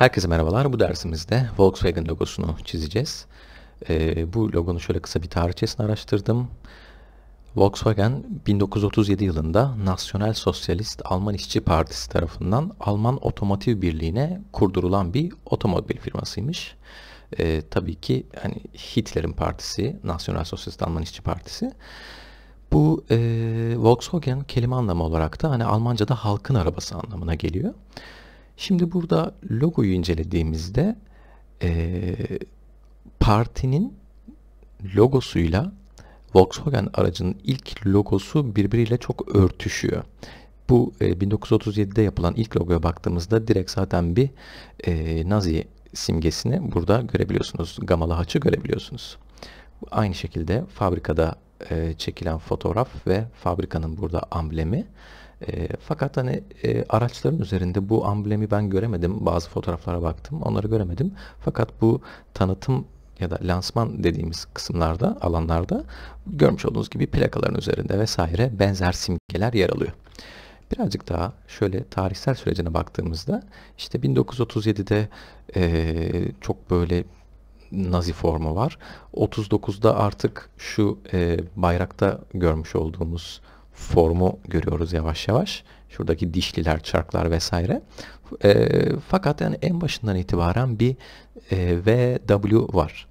Herkese merhabalar. Bu dersimizde Volkswagen logosunu çizeceğiz. Ee, bu logonun şöyle kısa bir tarihçesini araştırdım. Volkswagen 1937 yılında Nasyonel Sosyalist Alman İşçi Partisi tarafından Alman Otomotiv Birliği'ne kurdurulan bir otomobil firmasıymış. Ee, tabii ki hani Hitler'in partisi, Nasyonel Sosyalist Alman İşçi Partisi. Bu e, Volkswagen kelime anlamı olarak da hani Almanca'da halkın arabası anlamına geliyor. Şimdi burada logoyu incelediğimizde e, partinin logosuyla Volkswagen aracının ilk logosu birbiriyle çok örtüşüyor. Bu e, 1937'de yapılan ilk logoya baktığımızda direkt zaten bir e, Nazi simgesini burada görebiliyorsunuz. Gamalı haçı görebiliyorsunuz. Aynı şekilde fabrikada e, çekilen fotoğraf ve fabrikanın burada amblemi e, fakat hani e, araçların üzerinde bu amblemi ben göremedim. Bazı fotoğraflara baktım. Onları göremedim. Fakat bu tanıtım ya da lansman dediğimiz kısımlarda, alanlarda görmüş olduğunuz gibi plakaların üzerinde vesaire benzer simgeler yer alıyor. Birazcık daha şöyle tarihsel sürecine baktığımızda işte 1937'de e, çok böyle Nazi formu var. 39'da artık şu e, bayrakta görmüş olduğumuz formu görüyoruz yavaş yavaş. Şuradaki dişliler, çarklar vesaire. E, fakat yani en başından itibaren bir e, VW var.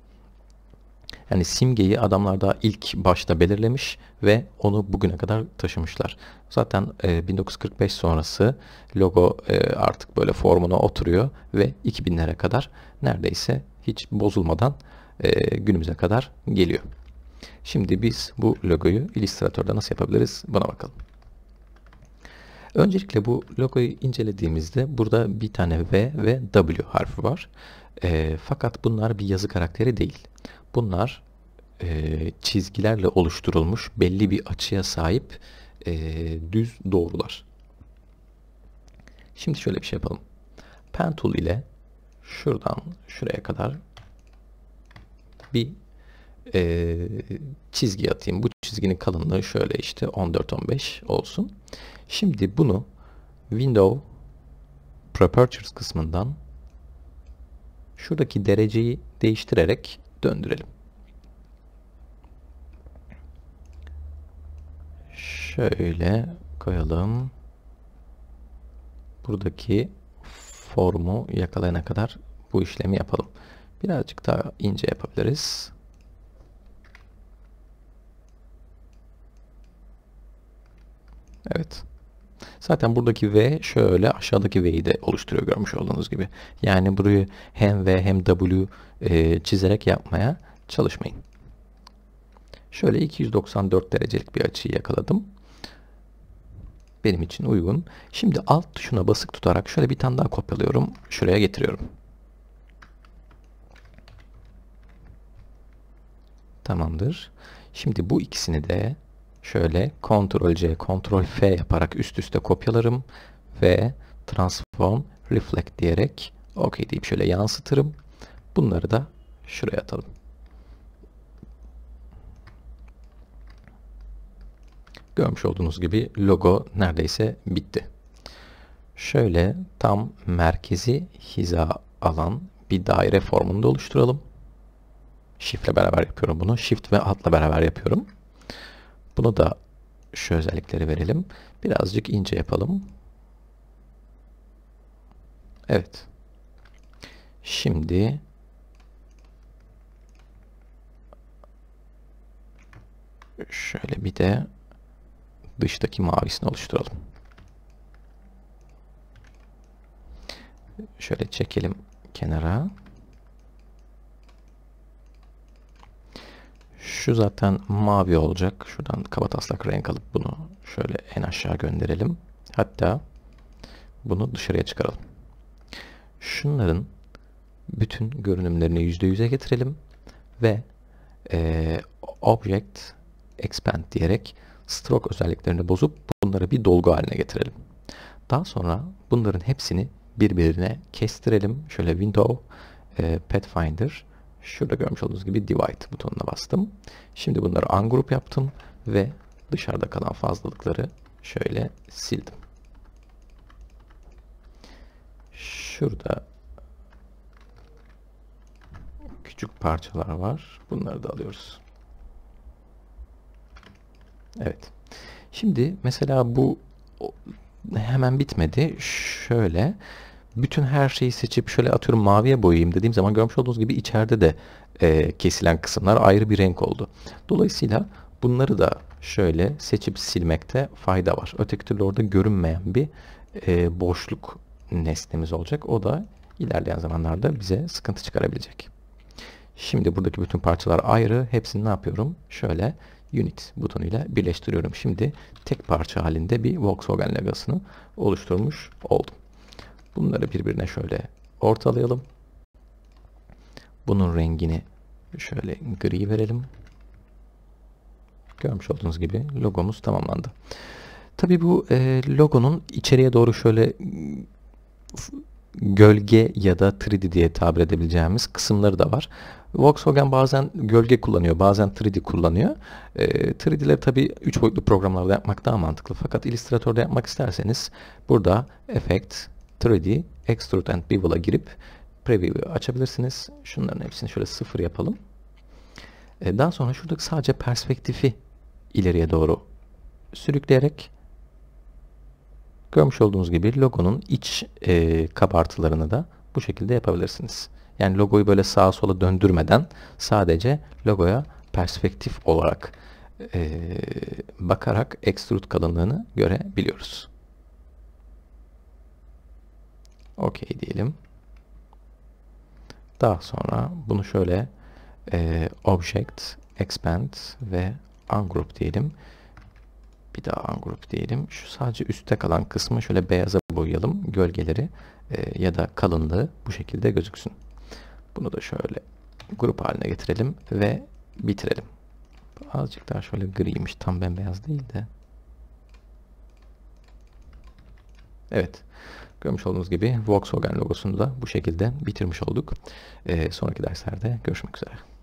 Yani simgeyi adamlar daha ilk başta belirlemiş ve onu bugüne kadar taşımışlar. Zaten e, 1945 sonrası logo e, artık böyle formuna oturuyor ve 2000'lere kadar neredeyse hiç bozulmadan e, günümüze kadar geliyor. Şimdi biz bu logoyu Illustrator'da nasıl yapabiliriz buna bakalım. Öncelikle bu logoyu incelediğimizde burada bir tane V ve W harfi var. E, fakat bunlar bir yazı karakteri değil. Bunlar e, çizgilerle oluşturulmuş belli bir açıya sahip e, düz doğrular. Şimdi şöyle bir şey yapalım. Pen tool ile şuradan şuraya kadar bir e, çizgi atayım. Bu çizginin kalınlığı şöyle işte 14-15 olsun. Şimdi bunu Window Properties kısmından şuradaki dereceyi değiştirerek döndürelim. Şöyle koyalım. Buradaki formu yakalayana kadar bu işlemi yapalım. Birazcık daha ince yapabiliriz. Evet. Zaten buradaki V şöyle aşağıdaki V'yi de oluşturuyor görmüş olduğunuz gibi. Yani burayı hem V hem W e, çizerek yapmaya çalışmayın. Şöyle 294 derecelik bir açıyı yakaladım. Benim için uygun. Şimdi alt tuşuna basık tutarak şöyle bir tane daha kopyalıyorum. Şuraya getiriyorum. Tamamdır. Şimdi bu ikisini de şöyle Ctrl C, Ctrl F yaparak üst üste kopyalarım ve Transform Reflect diyerek OK deyip şöyle yansıtırım. Bunları da şuraya atalım. Görmüş olduğunuz gibi logo neredeyse bitti. Şöyle tam merkezi hiza alan bir daire formunu da oluşturalım. Shift ile beraber yapıyorum bunu. Shift ve Alt'la beraber yapıyorum. Bunu da şu özellikleri verelim. Birazcık ince yapalım. Evet. Şimdi şöyle bir de dıştaki mavisini oluşturalım. Şöyle çekelim kenara. Şu zaten mavi olacak. Şuradan kaba taslak renk alıp bunu şöyle en aşağı gönderelim. Hatta bunu dışarıya çıkaralım. Şunların bütün görünümlerini %100'e getirelim ve e, Object Expand diyerek stroke özelliklerini bozup bunları bir dolgu haline getirelim. Daha sonra bunların hepsini birbirine kestirelim. Şöyle Window, e, Pathfinder Şurada görmüş olduğunuz gibi divide butonuna bastım. Şimdi bunları ungroup yaptım ve dışarıda kalan fazlalıkları şöyle sildim. Şurada küçük parçalar var. Bunları da alıyoruz. Evet. Şimdi mesela bu hemen bitmedi. Şöyle bütün her şeyi seçip şöyle atıyorum maviye boyayayım dediğim zaman görmüş olduğunuz gibi içeride de e, kesilen kısımlar ayrı bir renk oldu. Dolayısıyla bunları da şöyle seçip silmekte fayda var. Öteki türlü orada görünmeyen bir e, boşluk nesnemiz olacak. O da ilerleyen zamanlarda bize sıkıntı çıkarabilecek. Şimdi buradaki bütün parçalar ayrı. Hepsini ne yapıyorum? Şöyle Unit butonuyla birleştiriyorum. Şimdi tek parça halinde bir Volkswagen logosunu oluşturmuş oldum. Bunları birbirine şöyle ortalayalım. Bunun rengini şöyle gri verelim. Görmüş olduğunuz gibi logomuz tamamlandı. Tabi bu e, logonun içeriye doğru şöyle gölge ya da 3D diye tabir edebileceğimiz kısımları da var. Volkswagen bazen gölge kullanıyor, bazen 3D kullanıyor. E, 3D'leri tabii 3 boyutlu programlarda yapmak daha mantıklı. Fakat Illustrator'da yapmak isterseniz burada Effect, 3D, Extrude and Bevel'a girip Preview'u açabilirsiniz. Şunların hepsini şöyle sıfır yapalım. E, daha sonra şuradaki sadece perspektifi ileriye doğru sürükleyerek görmüş olduğunuz gibi logonun iç e, kabartılarını da bu şekilde yapabilirsiniz. Yani logoyu böyle sağa sola döndürmeden sadece logoya perspektif olarak e, bakarak extrude kalınlığını görebiliyoruz. OK diyelim. Daha sonra bunu şöyle e, Object, Expand ve Ungroup diyelim. Bir daha Ungroup diyelim. Şu sadece üstte kalan kısmı şöyle beyaza boyayalım. Gölgeleri e, ya da kalınlığı bu şekilde gözüksün. Bunu da şöyle grup haline getirelim ve bitirelim. Azıcık daha şöyle griymiş. Tam bembeyaz değil de. Evet. Görmüş olduğunuz gibi Volkswagen logosunu da bu şekilde bitirmiş olduk. Ee, sonraki derslerde görüşmek üzere.